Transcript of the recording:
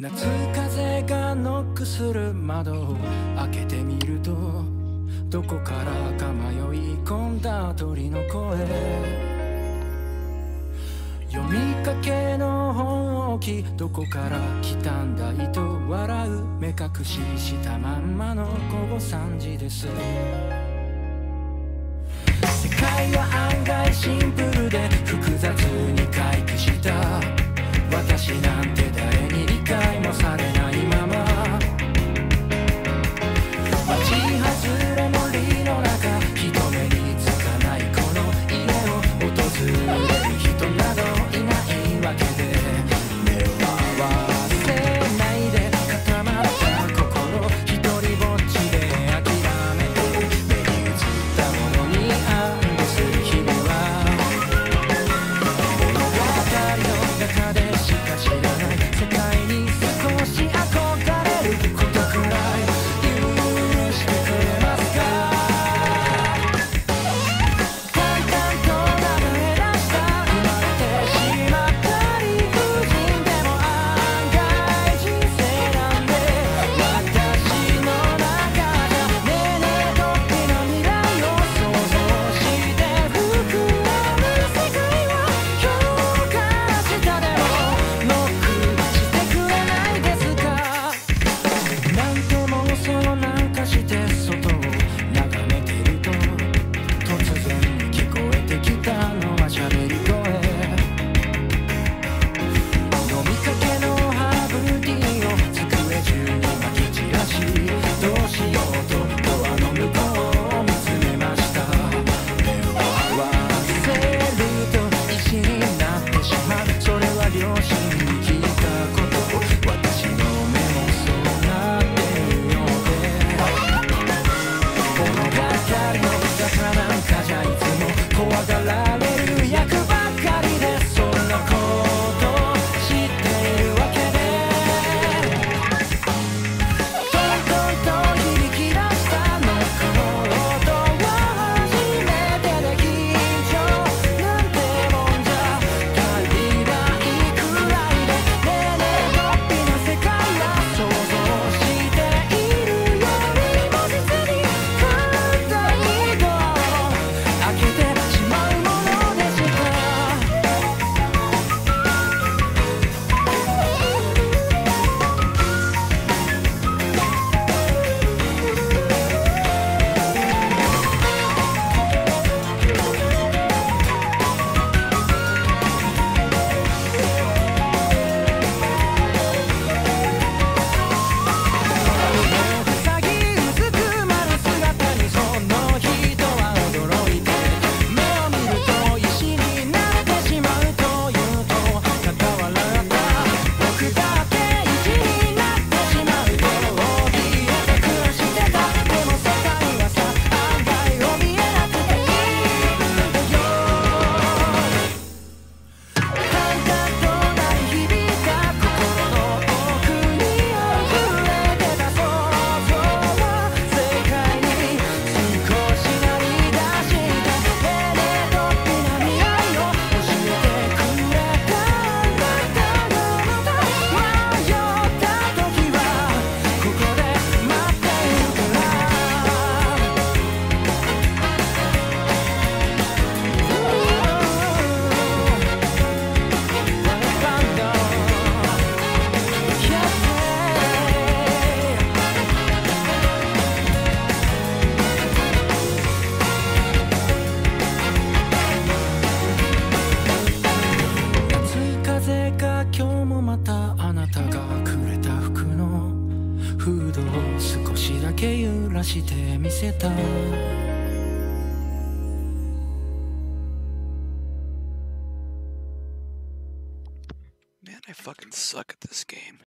夏風がノックする窓を開けてみるとどこからか迷い込んだ鳥の声。読みかけの本を置きどこから来たんだいと笑う目隠ししたまんまの午後3時です。世界は案外シンプルで複雑。またあなたがくれた服のフードを少しだけ揺らしてみせた Man, I fucking suck at this game.